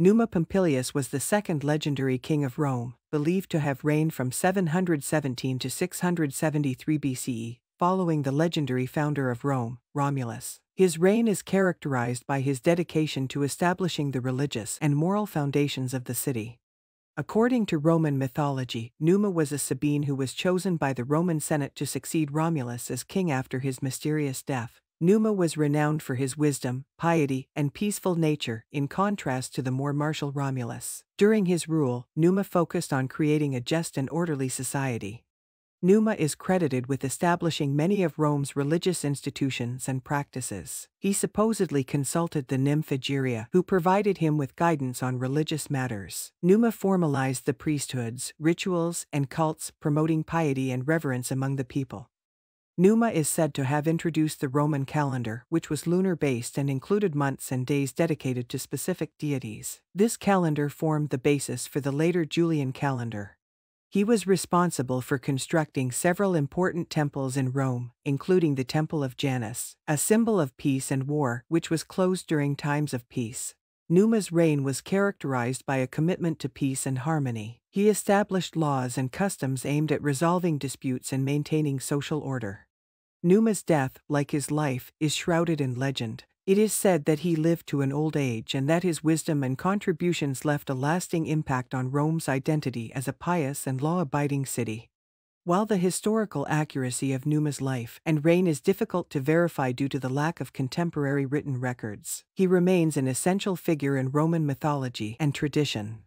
Numa Pompilius was the second legendary king of Rome, believed to have reigned from 717 to 673 BCE, following the legendary founder of Rome, Romulus. His reign is characterized by his dedication to establishing the religious and moral foundations of the city. According to Roman mythology, Numa was a Sabine who was chosen by the Roman Senate to succeed Romulus as king after his mysterious death. Numa was renowned for his wisdom, piety, and peaceful nature, in contrast to the more martial Romulus. During his rule, Numa focused on creating a just and orderly society. Numa is credited with establishing many of Rome's religious institutions and practices. He supposedly consulted the nymph Egeria, who provided him with guidance on religious matters. Numa formalized the priesthoods, rituals, and cults, promoting piety and reverence among the people. Numa is said to have introduced the Roman calendar, which was lunar based and included months and days dedicated to specific deities. This calendar formed the basis for the later Julian calendar. He was responsible for constructing several important temples in Rome, including the Temple of Janus, a symbol of peace and war, which was closed during times of peace. Numa's reign was characterized by a commitment to peace and harmony. He established laws and customs aimed at resolving disputes and maintaining social order. Numa's death, like his life, is shrouded in legend. It is said that he lived to an old age and that his wisdom and contributions left a lasting impact on Rome's identity as a pious and law abiding city. While the historical accuracy of Numa's life and reign is difficult to verify due to the lack of contemporary written records, he remains an essential figure in Roman mythology and tradition.